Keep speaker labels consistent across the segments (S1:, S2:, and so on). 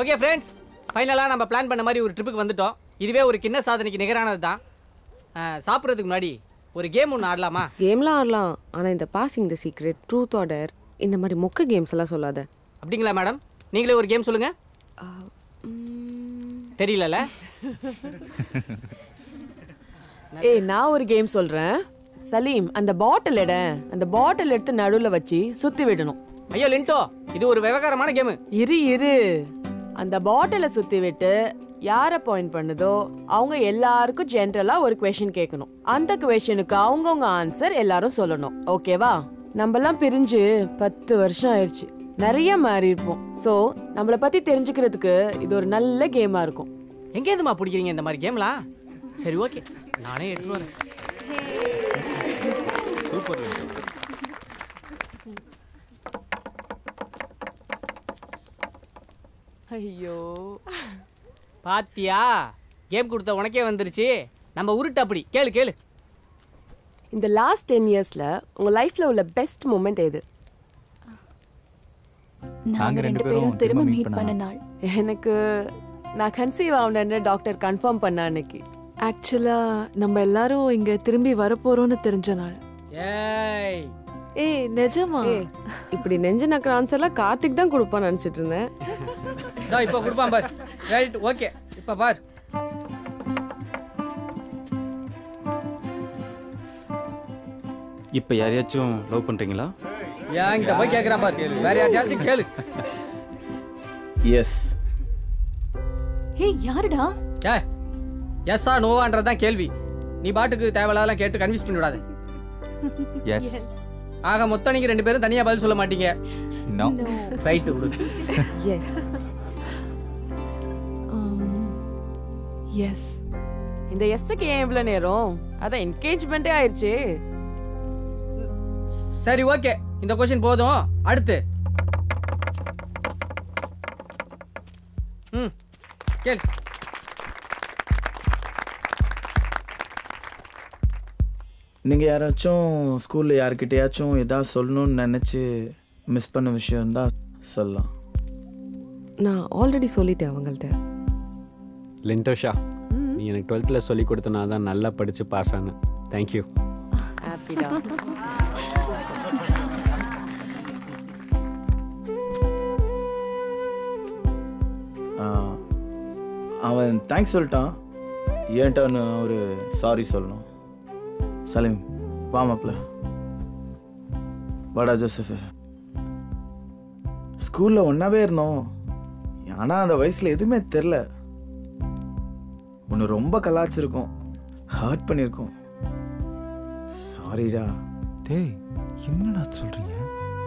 S1: Okay friends ஃபைனலாக நம்ம plan பண்ண மாதிரி ஒரு ட்ரிப்புக்கு வந்துட்டோம். இதுவே ஒரு கிண்ண சாதனைக்கு நிகரானது தான். சாப்பிட்றதுக்கு முன்னாடி ஒரு கேம் ஒன்று ஆடலாமா?
S2: கேம்லாம் ஆடலாம். ஆனால் இந்த passing the secret truth or dare இந்த மாதிரி மொக்க கேம்ஸ் எல்லாம் சொல்லாத.
S1: அப்படிங்களா மேடம் நீங்களே ஒரு கேம் சொல்லுங்கள் தெரியலல்ல
S3: ஏய் நான் ஒரு கேம் சொல்றேன். சலீம் அந்த பாட்டில் எட அந்த பாட்டில் எடுத்து நடுவுல வச்சு சுத்தி விடணும்.
S1: ஐயோ லிண்டோ இது ஒரு விவகாரமான கேமு
S3: இரு இரு. அந்த பாட்டிலை சுற்றி விட்டு யாரை பாயிண்ட் பண்ணுதோ அவங்க எல்லாருக்கும் ஜென்ரலாக ஒரு கொஷின் கேட்கணும் அந்த கொஷனுக்கு அவங்கவுங்க ஆன்சர் எல்லாரும் சொல்லணும். ஓகேவா நம்மலாம் பிரிஞ்சு பத்து வருஷம் ஆயிடுச்சு நிறைய மாறி இருப்போம். ஸோ நம்மளை பற்றி தெரிஞ்சுக்கிறதுக்கு இது ஒரு நல்ல கேமாக இருக்கும்.
S1: எங்கேருந்துமா பிடிக்கிறீங்க இந்த மாதிரி கேம்லாம் சரி ஓகே நானே எடுத்துட்டு வரேன்.
S3: ஐயோ.
S1: பாத்தியா? கேம் கொடுத்த உனக்கே வந்துருச்சு. நம்ம உருட்டு அப்படி. கேளு கேளு.
S3: இந்த லாஸ்ட் டென் இயர்ஸ்ல உங்க லைஃப்ல உள்ள பெஸ்ட் மூமெண்ட் எது?
S4: நாங்க ரெண்டு பேரும் திரும்ப மீட் பண்ண
S5: நாள்.
S3: எனக்கு நான் கன்சீவ் ஆகணுன்னு டாக்டர் கன்ஃபார்ம் பண்ண அன்னைக்கு.
S5: ஆக்சுவலா நம்ம எல்லாரும் இங்க திரும்பி வரப்போறோம்னு தெரிஞ்ச நாள்.
S1: ஏய்.
S5: ஏய் நிஜமா?
S2: இப்படி நெஞ்சு நக்கிற ஆன்சர்லாம் கார்த்திக் தான் கொடுப்பான்னு நினச்சிட்டு இருந்தேன்.
S1: இதோ இப்போ கொடுப்பான் பார். ரைட் ஓகே இப்போ பார்.
S6: இப்போ யாரையாச்சும் லவ் பண்ணுறீங்களா
S1: என்கிட்ட போய் கேட்குறான் பார். வேற யார்ட்டாச்சும் கேளு.
S6: எஸ்
S5: ஹே யாருடா?
S1: ஏ எஸ்ஸா நோவான்றது தான் கேள்வி. நீ பாட்டுக்கு தேவையில்லாதெல்லாம் கேட்டு கன்வின்ஸ் பண்ணி விடாத.
S4: எஸ்
S1: ஆக மொத்தம் நீங்க ரெண்டு பேரும் தனியா பதில் சொல்ல மாட்டீங்க.
S4: நோ
S1: ரைட்டு விடு.
S2: எஸ்
S5: எஸ்
S3: இந்த எஸ்ஸுக்கு ஏன் இவ்வளவு நேரம்? அதான் என்கேஜ்மெண்ட்டே ஆயிடுச்சு
S1: சரி ஓகே இந்த கொஸ்டின் போதும். அடுத்து. ம் கேள்.
S7: நீங்கள் யாராச்சும் ஸ்கூலில் யார்கிட்டயாச்சும் எதாவது சொல்லணும்னு நினச்சி மிஸ் பண்ண விஷயம் இருந்தால் சொல்லலாம்.
S2: நான் ஆல்ரெடி சொல்லிட்டேன் அவங்கள்ட்ட.
S8: லிண்டோஷா நீ எனக்கு டுவெல்த்தில் சொல்லி கொடுத்தனா தான் நல்லா படித்து பாஸ் ஆனேன். தேங்க்யூ
S3: ஹாப்பிடா
S7: அவன் தேங்க்ஸ் சொல்லிட்டான். ஏன்ட்டான்னு ஒரு சாரி சொல்லணும்? சலீம் வா மாப்ள வாடா ஜோசஃப் ஸ்கூலில் ஒன்றாவே இருந்தோம். ஆனால் அந்த வயசில் எதுவுமே தெரில. ஒன்று ரொம்ப கலாச்சிருக்கோம். ஹர்ட் பண்ணியிருக்கோம் சாரிடா
S4: டேய் என்னடா சொல்றீங்க?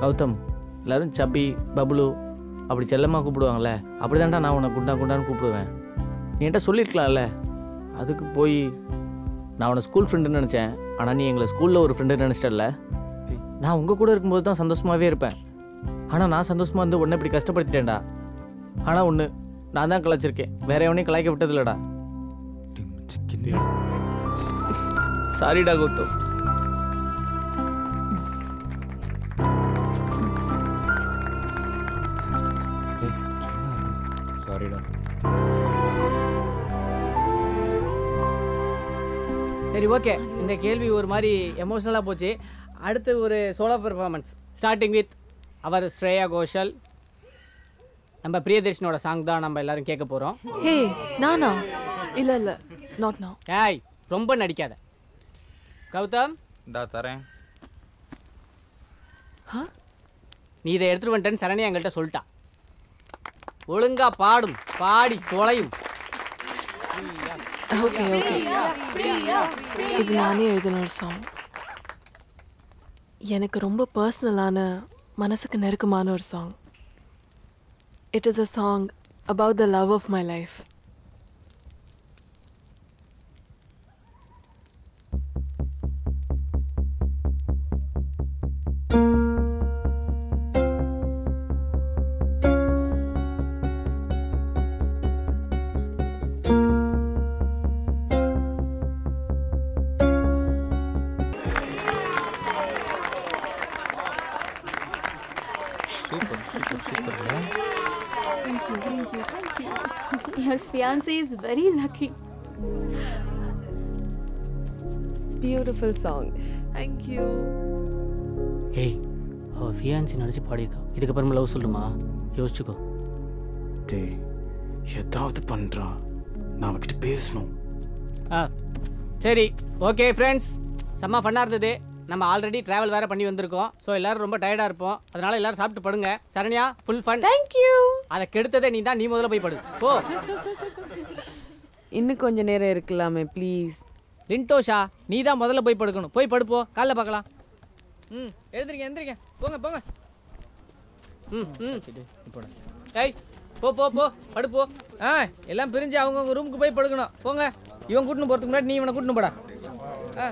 S9: கௌதம் எல்லாரும் சப்பி பப்ளு அப்படி செல்லமாக கூப்பிடுவாங்கல்ல அப்படிதான்டா நான் உன்னை குண்டா குண்டான்னு கூப்பிடுவேன். நீ என்கிட்ட சொல்லியிருக்கலாம்ல அதுக்கு போய் நான் உன்னை ஸ்கூல் ஃப்ரெண்டுன்னு நினச்சேன். ஆனால் நீ எங்களை ஸ்கூலில் ஒரு ஃப்ரெண்டு நினச்சிட்டல நான் உங்கள் கூட இருக்கும்போது தான் சந்தோஷமாகவே இருப்பேன். ஆனால் நான் சந்தோஷமாக இருந்து உன்னை இப்படி கஷ்டப்படுத்திட்டேன்டா. ஆனால் ஒன்று நான் தான் கலாச்சிருக்கேன். வேற எவனையும் கலாய்க்க விட்டது இல்லைடா சாரிடா கௌதம்
S8: சாரிடா
S1: சரி ஓகே இந்த கேள்வி ஒரு மாதிரி எமோஷனலாக போச்சு அடுத்து ஒரு சோலோ பெர்ஃபார்மன்ஸ் ஸ்டார்டிங் வித் அவர் ஸ்ரேயா கோஷல் நம்ம பிரியதர்ஷனோட சாங் தான் நம்ம எல்லாரும் கேட்க போகிறோம்
S5: ஹே நானா? இல்ல இல்ல. நாட் நவ்
S1: ஏய் ரொம்ப நடிக்காத. கௌதம்?
S4: இந்தா தரேன்.
S1: நீ இதை எடுத்துட்டு வந்துட்டேன்னு சரணி எங்கள்கிட்ட சொல்லிட்டா. ஒழுங்கா பாடும் பாடி தொலையும்.
S5: ஓகே ஓகே இது நானே எழுதின ஒரு சாங் எனக்கு ரொம்ப பர்சனலான மனசுக்கு நெருக்கமான ஒரு song it is a song about the love of my life
S4: super super super
S10: Thank you, thank you, thank you. Your fiance is very lucky.
S2: Beautiful song
S5: Thank you.
S1: ஏய் அவள் ஃபியான்சி நடிச்சு பாடியிருக்கா. இதுக்கப்புறமா love சொல்லுமா யோசிச்சுக்கோ.
S7: டேய் ஏதாவது பண்ணுறா நான் அவகிட்ட பேசணும்.
S1: ஆ சரி ஓகே ஃப்ரெண்ட்ஸ் செம்ம ஃபன்னாக இருந்தது. நம்ம ஆல்ரெடி ட்ராவல் வேறு பண்ணி வந்திருக்கோம். ஸோ எல்லாரும் ரொம்ப டயர்டாக இருப்போம். அதனால எல்லாரும் சாப்பிட்டு படுங்க. சரண்யா ஃபுல் ஃபன்
S3: தேங்க்யூ
S1: அதை கெடுத்ததே நீ தான். நீ முதல்ல போய் படு. போ.
S3: இன்னும் கொஞ்ச நேரம் இருக்கலாமே ப்ளீஸ்
S1: லிண்டோஷா நீ தான் முதல்ல போய் படுக்கணும். போய் படுப்போ. காலைல பார்க்கலாம். ம் எழுந்திரிங்க எழுந்திரிங்க. போங்க போங்க. ம் ம். போட ஏய் போ போ போ. படுப்போ. ஆ எல்லாம் பிரிஞ்சு அவங்கவுங்க ரூமுக்கு போய் படுக்கணும். போங்க. இவன் கூட்டின்னு போகிறதுக்கு முன்னாடி நீ இவனை கூட்டின்னு போடா. ஆ.